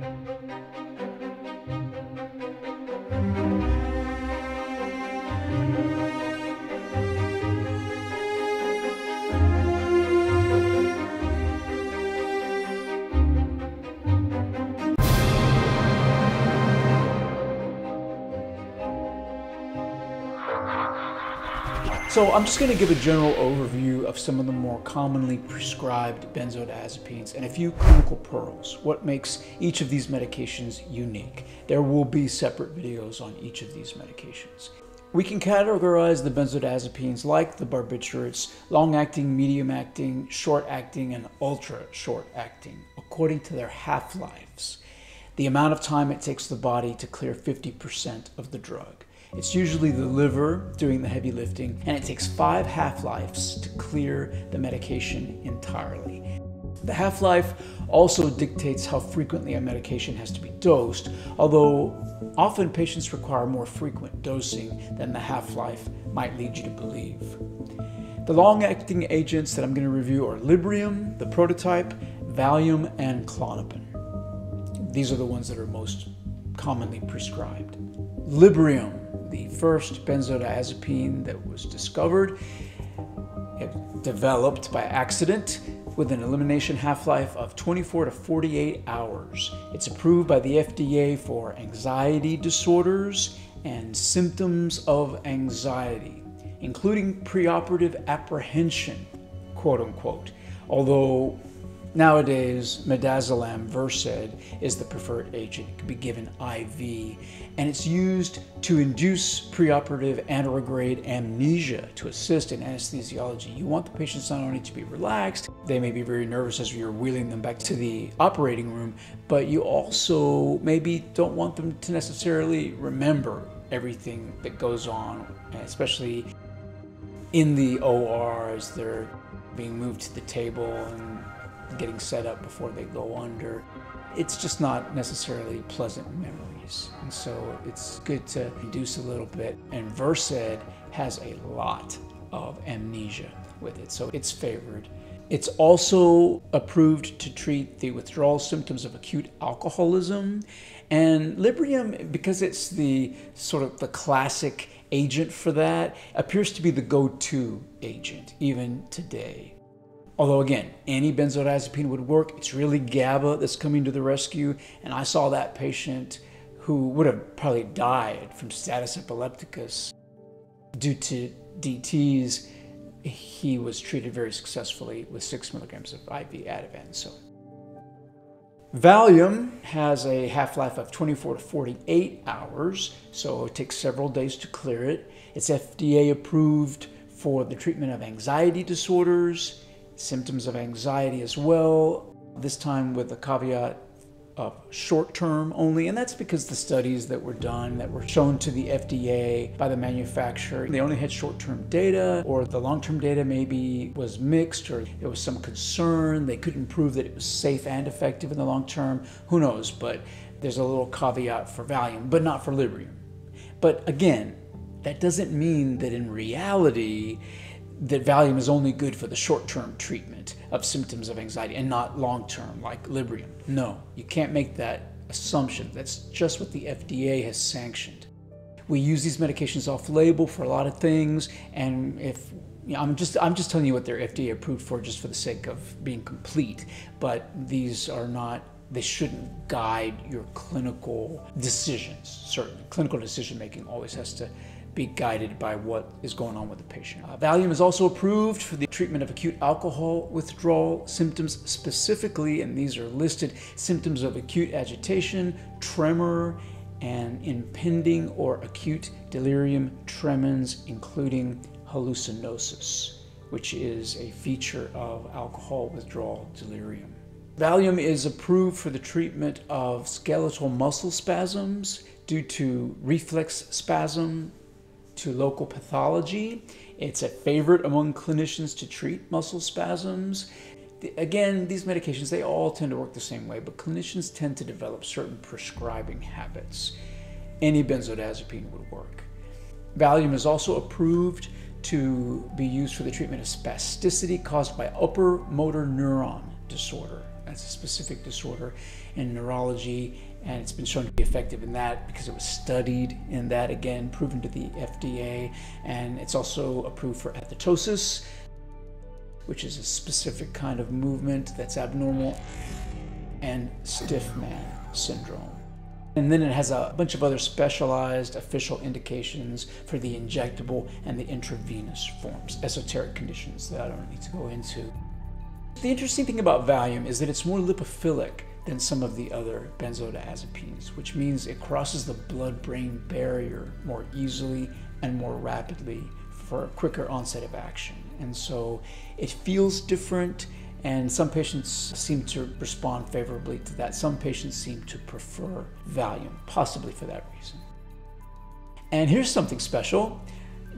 Thank you. So I'm just going to give a general overview of some of the more commonly prescribed benzodiazepines and a few clinical pearls, what makes each of these medications unique. There will be separate videos on each of these medications. We can categorize the benzodiazepines like the barbiturates, long-acting, medium-acting, short-acting, and ultra-short-acting, according to their half-lives, the amount of time it takes the body to clear 50% of the drug. It's usually the liver doing the heavy lifting, and it takes five half lives to clear the medication entirely. The half life also dictates how frequently a medication has to be dosed, although often patients require more frequent dosing than the half life might lead you to believe. The long acting agents that I'm going to review are Librium, the prototype, Valium, and Klonopin. These are the ones that are most commonly prescribed. Librium the first benzodiazepine that was discovered, it developed by accident with an elimination half-life of 24 to 48 hours. It's approved by the FDA for anxiety disorders and symptoms of anxiety, including preoperative apprehension, quote unquote. Although Nowadays, midazolam Versed is the preferred agent. It can be given IV, and it's used to induce preoperative anterograde amnesia to assist in anesthesiology. You want the patients not only to be relaxed, they may be very nervous as you're wheeling them back to the operating room, but you also maybe don't want them to necessarily remember everything that goes on, especially in the OR as they're being moved to the table and getting set up before they go under. It's just not necessarily pleasant memories. And so it's good to reduce a little bit. And Versed has a lot of amnesia with it, so it's favored. It's also approved to treat the withdrawal symptoms of acute alcoholism. And Librium, because it's the sort of the classic agent for that, appears to be the go-to agent even today. Although again, any benzodiazepine would work. It's really GABA that's coming to the rescue. And I saw that patient who would have probably died from status epilepticus due to DTs. He was treated very successfully with six milligrams of IV Ativan. So Valium has a half-life of 24 to 48 hours, so it takes several days to clear it. It's FDA approved for the treatment of anxiety disorders, symptoms of anxiety as well, this time with the caveat of short term only. And that's because the studies that were done that were shown to the FDA by the manufacturer, they only had short term data, or the long term data maybe was mixed, or there was some concern. They couldn't prove that it was safe and effective in the long term. Who knows? But there's a little caveat for Valium, but not for Librium. But again, that doesn't mean that in reality, that Valium is only good for the short-term treatment of symptoms of anxiety and not long-term like Librium. No, you can't make that assumption. That's just what the FDA has sanctioned. We use these medications off-label for a lot of things, and if you know, I'm just I'm just telling you what they're FDA approved for, just for the sake of being complete. But these are not. They shouldn't guide your clinical decisions. Certainly, clinical decision making always has to be guided by what is going on with the patient. Uh, Valium is also approved for the treatment of acute alcohol withdrawal symptoms specifically, and these are listed symptoms of acute agitation, tremor, and impending or acute delirium tremens, including hallucinosis, which is a feature of alcohol withdrawal delirium. Valium is approved for the treatment of skeletal muscle spasms due to reflex spasm to local pathology. It's a favorite among clinicians to treat muscle spasms. Again, these medications, they all tend to work the same way, but clinicians tend to develop certain prescribing habits. Any benzodiazepine would work. Valium is also approved to be used for the treatment of spasticity caused by upper motor neuron disorder. That's a specific disorder in neurology, and it's been shown to be effective in that because it was studied in that, again, proven to the FDA. And it's also approved for athetosis, which is a specific kind of movement that's abnormal, and stiff man syndrome. And then it has a bunch of other specialized official indications for the injectable and the intravenous forms, esoteric conditions that I don't need to go into. The interesting thing about Valium is that it's more lipophilic than some of the other benzodiazepines, which means it crosses the blood brain barrier more easily and more rapidly for a quicker onset of action. And so it feels different and some patients seem to respond favorably to that. Some patients seem to prefer Valium, possibly for that reason. And here's something special.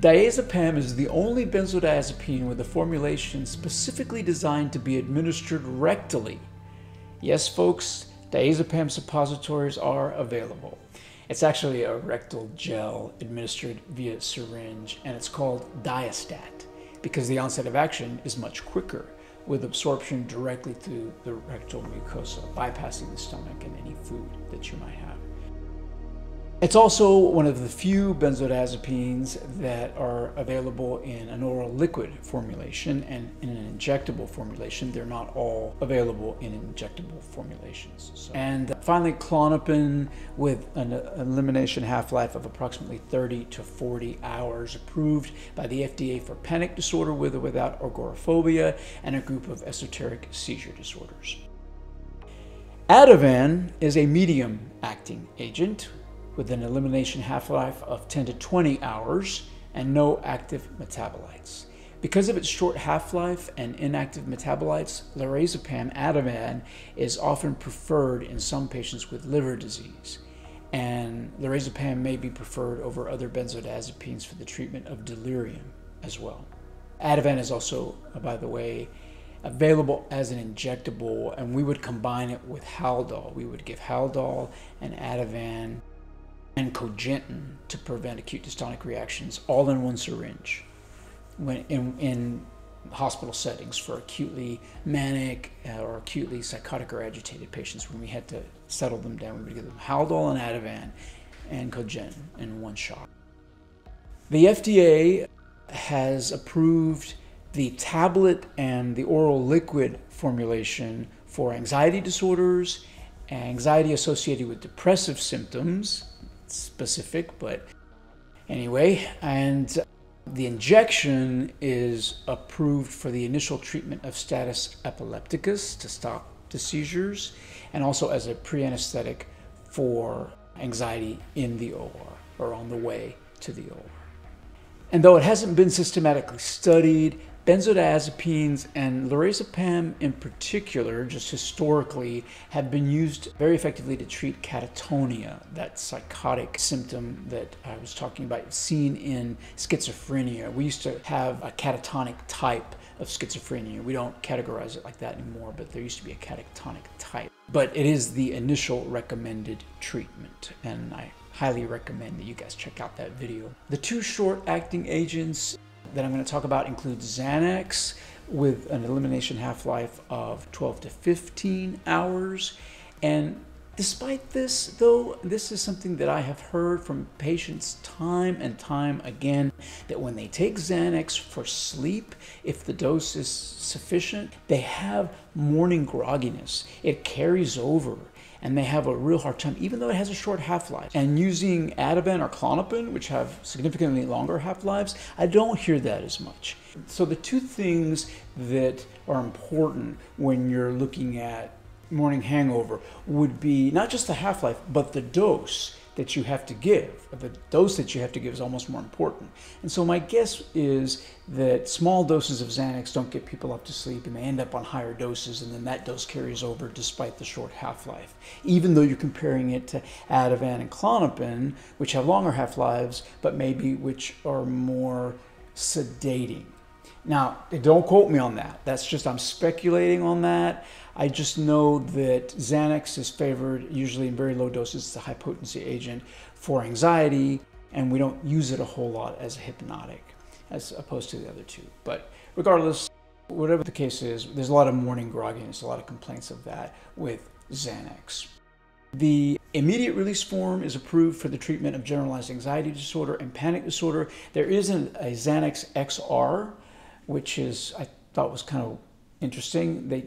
Diazepam is the only benzodiazepine with a formulation specifically designed to be administered rectally. Yes, folks, diazepam suppositories are available. It's actually a rectal gel administered via syringe, and it's called Diastat because the onset of action is much quicker with absorption directly through the rectal mucosa, bypassing the stomach and any food that you might have. It's also one of the few benzodiazepines that are available in an oral liquid formulation and in an injectable formulation. They're not all available in injectable formulations. So. And finally, Klonopin with an elimination half-life of approximately 30 to 40 hours, approved by the FDA for panic disorder with or without agoraphobia and a group of esoteric seizure disorders. Ativan is a medium acting agent with an elimination half-life of 10 to 20 hours and no active metabolites. Because of its short half-life and inactive metabolites, lorazepam Ativan is often preferred in some patients with liver disease. And lorazepam may be preferred over other benzodiazepines for the treatment of delirium as well. Ativan is also, uh, by the way, available as an injectable, and we would combine it with Haldol. We would give Haldol and Ativan and cogentin to prevent acute dystonic reactions all in one syringe when in, in hospital settings for acutely manic uh, or acutely psychotic or agitated patients when we had to settle them down we would give them haldol and ativan and cogentin in one shot. The fda has approved the tablet and the oral liquid formulation for anxiety disorders and anxiety associated with depressive symptoms specific, but anyway, and the injection is approved for the initial treatment of status epilepticus to stop the seizures and also as a pre-anesthetic for anxiety in the OR or on the way to the OR. And though it hasn't been systematically studied, Benzodiazepines and lorazepam in particular, just historically, have been used very effectively to treat catatonia, that psychotic symptom that I was talking about, seen in schizophrenia. We used to have a catatonic type of schizophrenia. We don't categorize it like that anymore, but there used to be a catatonic type. But it is the initial recommended treatment, and I highly recommend that you guys check out that video. The two short acting agents that I'm going to talk about includes Xanax with an elimination half-life of 12 to 15 hours. And despite this, though, this is something that I have heard from patients time and time again, that when they take Xanax for sleep, if the dose is sufficient, they have morning grogginess. It carries over and they have a real hard time, even though it has a short half-life. And using Ativan or Klonopin, which have significantly longer half-lives, I don't hear that as much. So the two things that are important when you're looking at morning hangover would be not just the half-life, but the dose that you have to give. The dose that you have to give is almost more important. And so my guess is that small doses of Xanax don't get people up to sleep and they end up on higher doses and then that dose carries over despite the short half-life. Even though you're comparing it to Ativan and Klonopin, which have longer half-lives, but maybe which are more sedating. Now, don't quote me on that. That's just, I'm speculating on that. I just know that Xanax is favored usually in very low doses. It's a high potency agent for anxiety, and we don't use it a whole lot as a hypnotic as opposed to the other two. But regardless, Whatever the case is, there's a lot of morning grogginess, a lot of complaints of that with Xanax. The immediate release form is approved for the treatment of generalized anxiety disorder and panic disorder. There is an, a Xanax XR, which is, I thought was kind of interesting. They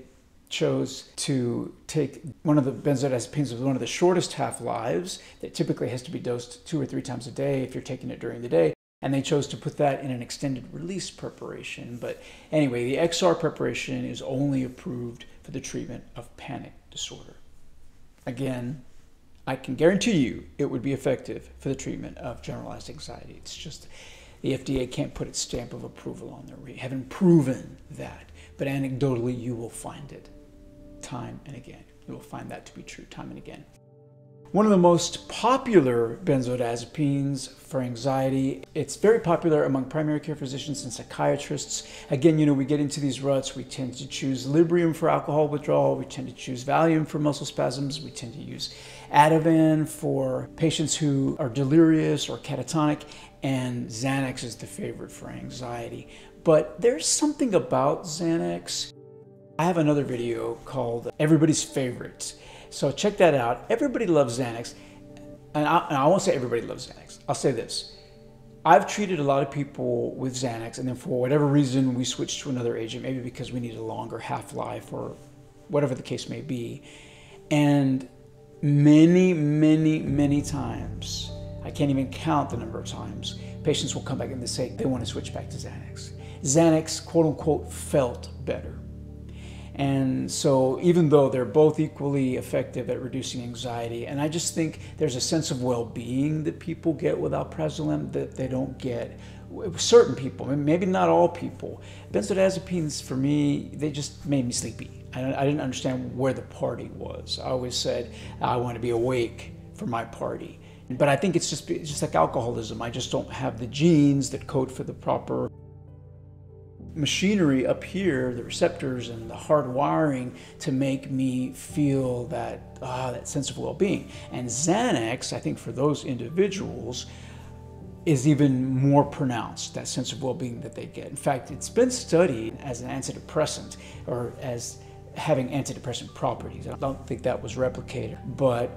chose to take one of the benzodiazepines with one of the shortest half-lives that typically has to be dosed two or three times a day if you're taking it during the day and they chose to put that in an extended release preparation. But anyway the xr preparation is only approved for the treatment of panic disorder. Again i can guarantee you it would be effective for the treatment of generalized anxiety. It's just the fda can't put its stamp of approval on there. We haven't proven that but anecdotally you will find it time and again. You will find that to be true time and again. One of the most popular benzodiazepines for anxiety, it's very popular among primary care physicians and psychiatrists. Again, you know, we get into these ruts. We tend to choose Librium for alcohol withdrawal. We tend to choose Valium for muscle spasms. We tend to use Ativan for patients who are delirious or catatonic. And Xanax is the favorite for anxiety. But there's something about Xanax I have another video called Everybody's Favorite. So check that out. Everybody loves Xanax. And I, and I won't say everybody loves Xanax. I'll say this. I've treated a lot of people with Xanax, and then for whatever reason, we switched to another agent, maybe because we need a longer half life or whatever the case may be. And many, many, many times, I can't even count the number of times, patients will come back and they say they want to switch back to Xanax. Xanax, quote unquote, felt better. And so, even though they're both equally effective at reducing anxiety, and I just think there's a sense of well being that people get with alprazolam that they don't get certain people, maybe not all people. Benzodiazepines, for me, they just made me sleepy. I, I didn't understand where the party was. I always said, I want to be awake for my party. But I think it's just, it's just like alcoholism. I just don't have the genes that code for the proper machinery up here, the receptors and the hard wiring to make me feel that ah, that sense of well-being. And Xanax, I think for those individuals, is even more pronounced, that sense of well-being that they get. In fact, it's been studied as an antidepressant or as having antidepressant properties. I don't think that was replicated, but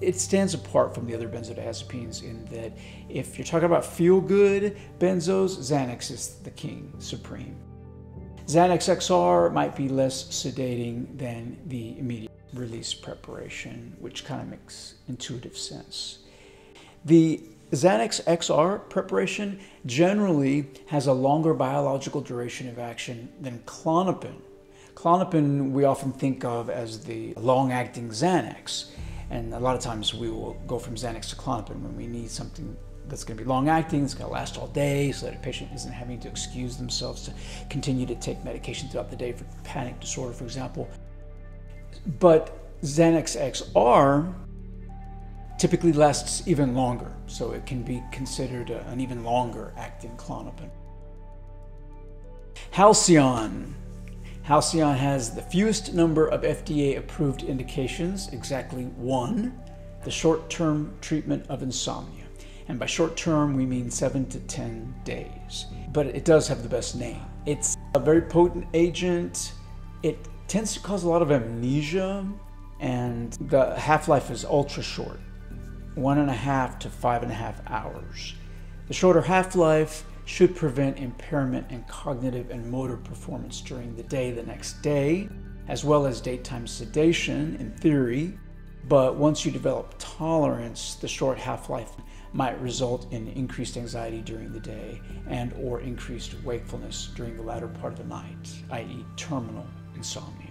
it stands apart from the other benzodiazepines in that if you're talking about feel good benzos, Xanax is the king supreme. Xanax XR might be less sedating than the immediate release preparation, which kind of makes intuitive sense. The Xanax XR preparation generally has a longer biological duration of action than Klonopin. Klonopin we often think of as the long-acting Xanax. And a lot of times we will go from Xanax to Klonopin when we need something that's going to be long acting, it's going to last all day, so that a patient isn't having to excuse themselves to continue to take medication throughout the day for panic disorder, for example. But Xanax XR typically lasts even longer, so it can be considered an even longer acting Klonopin. Halcion Halcion has the fewest number of FDA approved indications, exactly one, the short term treatment of insomnia. And by short term, we mean seven to 10 days. But it does have the best name. It's a very potent agent. It tends to cause a lot of amnesia, and the half life is ultra short one and a half to five and a half hours. The shorter half life should prevent impairment in cognitive and motor performance during the day the next day, as well as daytime sedation in theory. But once you develop tolerance, the short half-life might result in increased anxiety during the day and or increased wakefulness during the latter part of the night, i.e. terminal insomnia.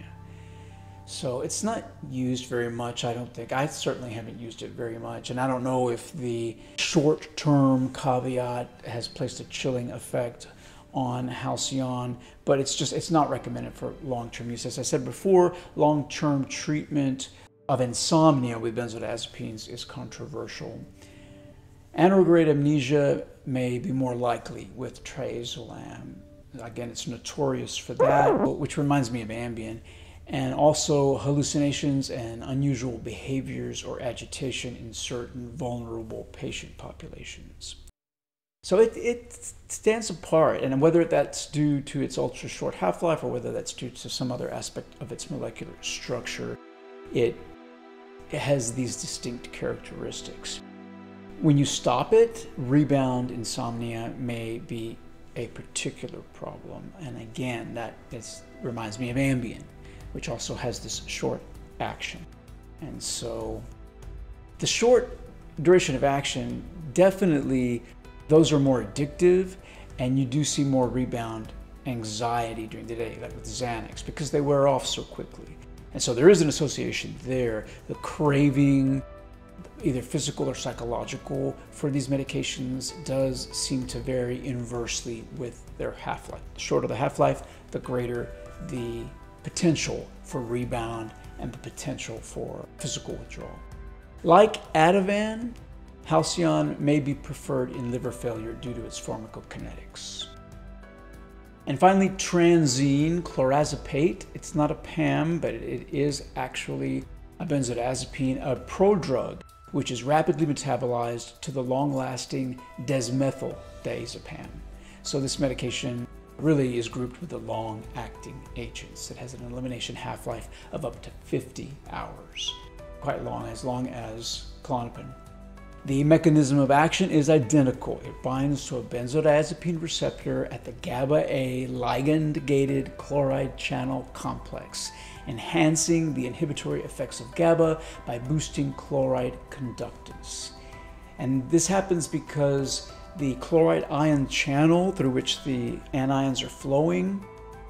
So it's not used very much, I don't think. I certainly haven't used it very much. And I don't know if the short term caveat has placed a chilling effect on Halcion, but it's just, it's not recommended for long term use. As I said before, long term treatment of insomnia with benzodiazepines is controversial. Anterograde amnesia may be more likely with triazolam. Again, it's notorious for that, which reminds me of Ambien and also hallucinations and unusual behaviors or agitation in certain vulnerable patient populations. So it, it stands apart, and whether that's due to its ultra short half life or whether that's due to some other aspect of its molecular structure, it, it has these distinct characteristics. When you stop it, rebound insomnia may be a particular problem. And again, that reminds me of Ambien, which also has this short action. And so the short duration of action, definitely those are more addictive and you do see more rebound anxiety during the day, like with Xanax, because they wear off so quickly. And so there is an association there. The craving, either physical or psychological, for these medications does seem to vary inversely with their half life. The shorter the half life, the greater the potential for rebound and the potential for physical withdrawal. Like Ativan, Halcion may be preferred in liver failure due to its pharmacokinetics. And finally, Tranxene chlorazepate. It's not a PAM, but it is actually a benzodiazepine, a prodrug, which is rapidly metabolized to the long-lasting desmethyldiazepam. So this medication really is grouped with the long-acting agents. It has an elimination half-life of up to 50 hours. Quite long, as long as Klonopin. the mechanism of action is identical. It binds to a benzodiazepine receptor at the GABA A ligand gated chloride channel complex, enhancing the inhibitory effects of GABA by boosting chloride conductance. And this happens because the chloride ion channel through which the anions are flowing,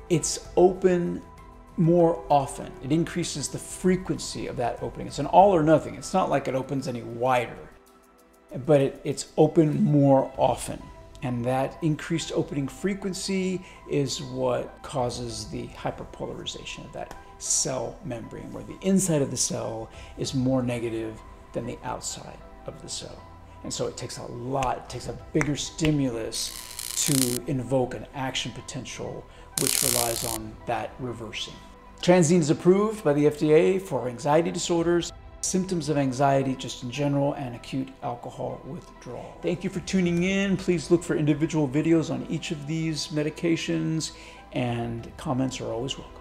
it's open more often. It increases the frequency of that opening. It's an all or nothing. It's not like it opens any wider but it, it's open more often. And that increased opening frequency is what causes the hyperpolarization of that cell membrane, where the inside of the cell is more negative than the outside of the cell. And so it takes a lot, it takes a bigger stimulus to invoke an action potential which relies on that reversing. Tranxene is approved by the FDA for anxiety disorders symptoms of anxiety just in general, and acute alcohol withdrawal. Thank you for tuning in. Please look for individual videos on each of these medications, and comments are always welcome.